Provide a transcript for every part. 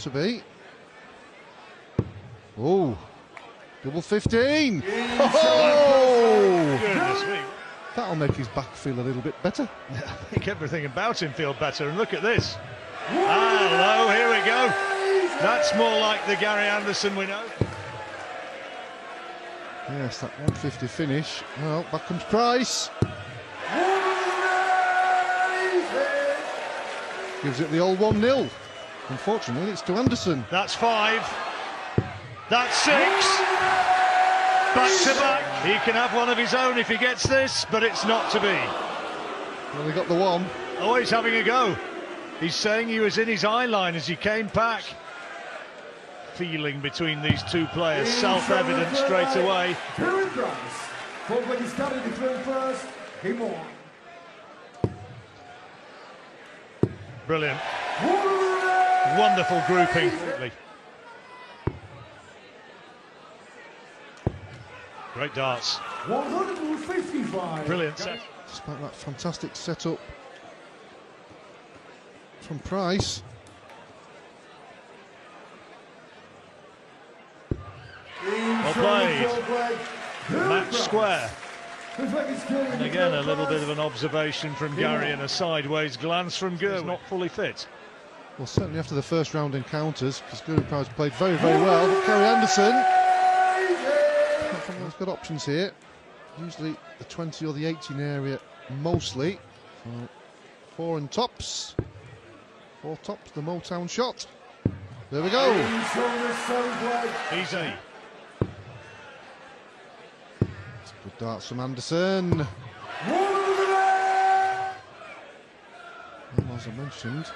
to be. Oh, double 15. Oh, that'll make his back feel a little bit better. I think everything about him feel better. And look at this. Hello, here we go. That's more like the Gary Anderson we know. Yes, that 150 finish. Well, back comes Price. Gives it the old 1 0. Unfortunately, it's to Anderson. That's five. That's six. Back to back. He can have one of his own if he gets this, but it's not to be. Well, he got the one. Oh, Always having a go. He's saying he was in his eye line as he came back. Feeling between these two players, self-evident straight away. Terry Price. For when he started the film first. Brilliant. Wonderful grouping. Great darts. 155. Brilliant set. Despite that fantastic setup from Price. Well played. Match square. And again, a little bit of an observation from Gary and a sideways glance from Gerwyn. Not fully fit. Well, certainly after the first round encounters, because Gerwyn Price played very, very well. But Gary Anderson, he's got options here. Usually the 20 or the 18 area, mostly. So four and tops. Four tops, the Motown shot. There we go. Easy. Good darts from Anderson. As I mentioned,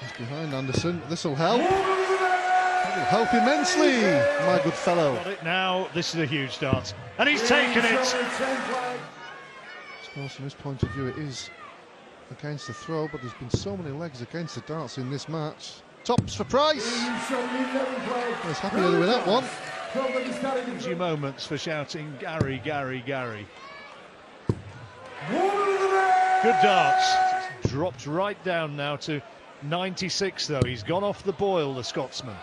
just behind Anderson. This will help. That will help immensely, my good fellow. Got it now. This is a huge dart. And he's taken it. I suppose from his point of view, it is against the throw, but there's been so many legs against the darts in this match. Tops for Price. I was happy with that one. Few moments for shouting Gary, Gary, Gary. Good darts. It's dropped right down now to 96 though. He's gone off the boil, the Scotsman.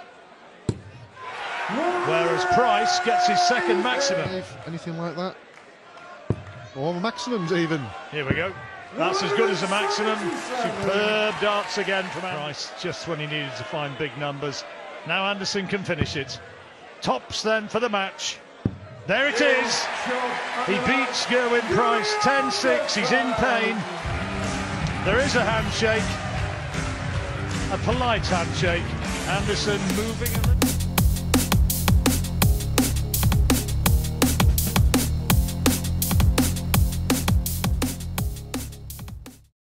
Whereas Price gets his second maximum. Anything like that? Or the maximums even. Here we go. That's as good as a maximum. Superb darts again from Price, just when he needed to find big numbers. Now Anderson can finish it. Tops then for the match. There it is. He beats Gerwyn Price 10-6. He's in pain. There is a handshake. A polite handshake. Anderson moving.